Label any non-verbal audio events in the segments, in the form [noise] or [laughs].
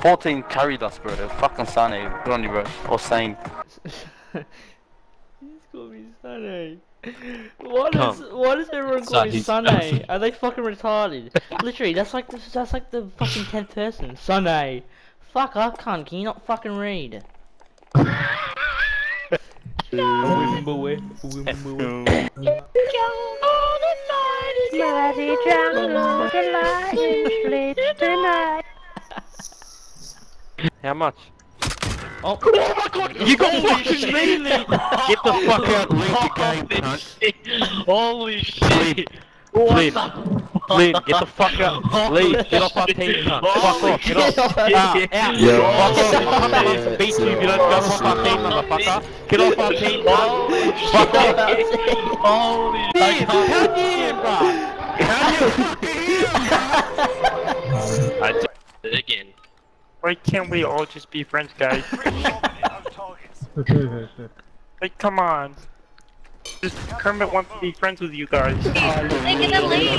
14 carried us, bro. They're fucking Sunny. Good on you, bro. Or Sane. [laughs] He's called me Sunny. What is Come. what is everyone call me Sunny. [laughs] Sunny? Are they fucking retarded? Literally, that's like the, that's like the fucking tenth person. Sunny. Fuck up, cunt. Can you not fucking read? Mighty jungle, the light is lit tonight. How much? Oh, my God! You got fucking [laughs] melee! Get the fuck out, leave the game, cunt. Holy shit! Leave. Leave, get the fuck out. Leave, get off our team, cunt. Fuck off, get off. Out, out. Yo. Fuck off, I'm gonna beat you if you don't go off our team, motherfucker. Get off our team, cunt. Fuck off. Holy Leave, how do you, bro? Why can't we all just be friends, guys? [laughs] [laughs] like, come on. Just Kermit wants to be friends with you guys. They're gonna leave.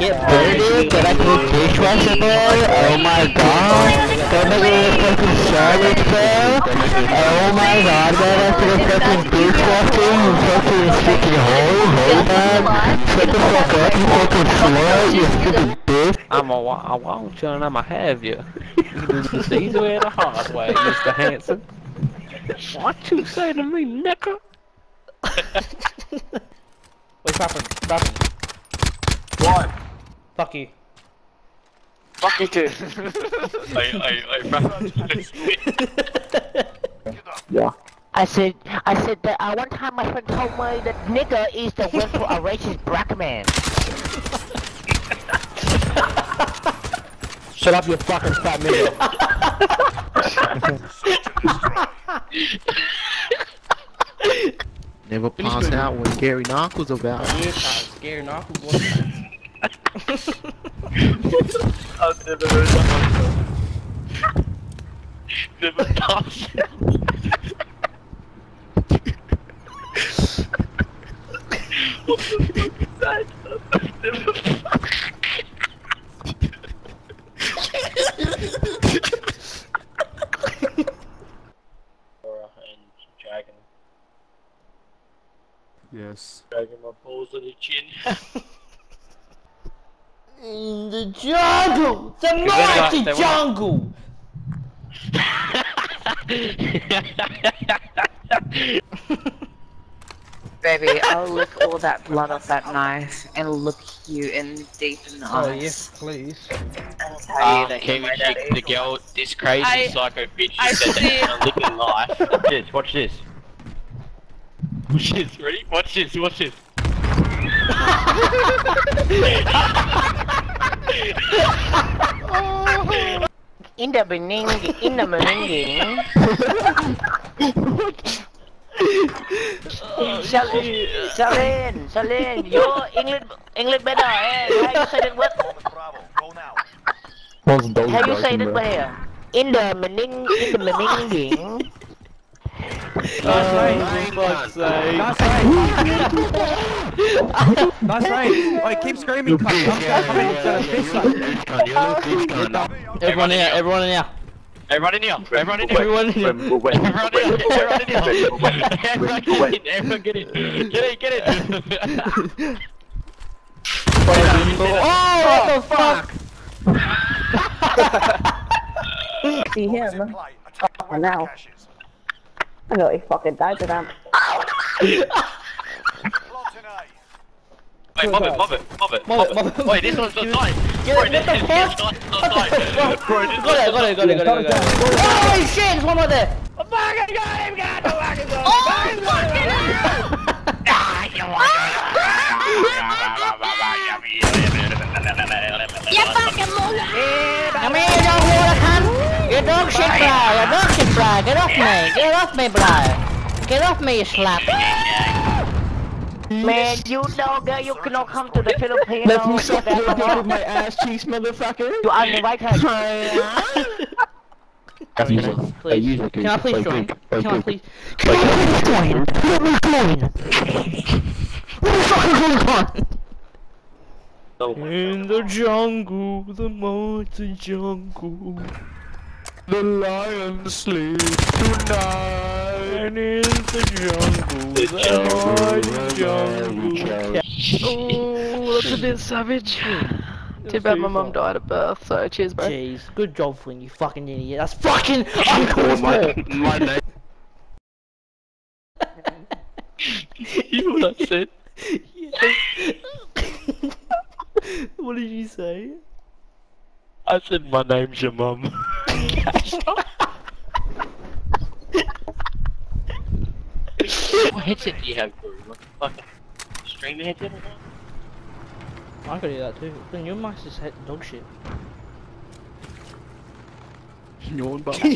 get Baby, can I put dishwasher boy? Oh my god. Can I get a fucking savage bro? Oh my god, man, I feel fucking dishwashing and fucking sticky hole. Hey man, shut the fuck up, you fucking slut, you stupid bitch. I'm a, wa- I want you and I'ma have you. This is the easy way or the hard way, Mr. Hanson. What you say to me, nigga? Wait, Fappin, Fappin. What? Fuck you. Fuck you too. [laughs] I, I, I, I said, I said that uh, one time my friend told me that nigga is the word for a racist black man. [laughs] Shut up, you fucking fat nigga. [laughs] Never pass out when Gary Knuckles about. You can't scare knuckles. What? I've never heard that one. Never passed [laughs] Dragon, [laughs] Yes. dragging my balls on your chin. [laughs] In the jungle! The like- mighty they jungle! Baby, I'll lick all that blood off that knife and look you in deep in the Oh yes, please. And tell Ah, you that Kiwi you're my chick, daddy. the girl, this crazy I- psycho bitch I who said see that she's gonna live in life. Watch this, watch this. Watch this, ready? Watch this, watch this. In the beginning, in the beginning. Celine, Celine, Celine, your English, English better, eh? How you say that word? How you say that word? In the beginning, in the beginning. Range, for fuck's sake. Nice range. nice oh, range. Wait, keep screaming, cunt. I'm coming to the fist fight. Everyone in here, everyone in here. Everyone in here, everyone in here. Everyone in here. Everyone in here, everyone in here. Everyone get in, everyone get in. Get in, get in. Oh, what the fuck? See him. Oh, now. I know he fucking died to them. [laughs] Wait, mob it, mob it, mob it, Mob it, mob it. Wait, this one's not signed. Get Bro, it, this what the fuck? one's not signed. Bro, this Got it, got it, got it, got it, got it. got it. Holy oh, shit, there's one more there. Oh, [laughs] you fucking loser! Come here, you don't water cunt. You dog shit fly, you dog shit fly. Get off me, get off me, bro. Get off me, you slap. Man, you know, girl, you cannot come to the Philippines. Let me suck your dick with my ass cheeks, motherfucker. You are the right [laughs] hand. Please. Can I please join? Can I please? Can I please join? Please join. What the fuck is going on? In the jungle, the mighty jungle. The lion sleeps tonight. And in the jungle, the jungle. Oh, that's a bit savage. [sighs] Too bad my mum died at birth, so cheers, bro. Jeez, good job, Flynn, you fucking idiot. That's fucking uncalled for. Oh, my name. [laughs] you know what I said? what did you say? I said my name's your mum. [laughs] [laughs] what headset do you have, bro? Like a fucking streaming headset or what? I could do that too. Flynn, your mic's just head dog shit. [laughs] Yawn bubble. [laughs]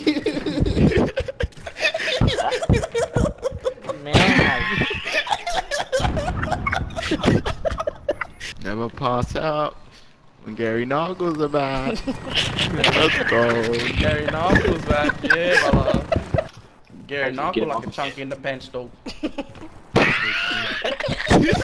Man, Never pass out when Gary Knuckles about. [laughs] Let's go. Gary Knuckles back, yeah, brother. Gary How'd you Knuckles get like a chunk in the pants, dog. [laughs] [laughs]